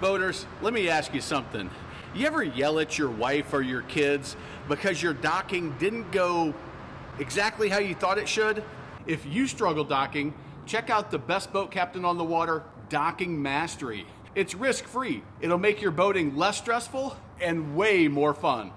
Voters, let me ask you something. You ever yell at your wife or your kids because your docking didn't go exactly how you thought it should? If you struggle docking, check out the best boat captain on the water, Docking Mastery. It's risk free, it'll make your boating less stressful and way more fun.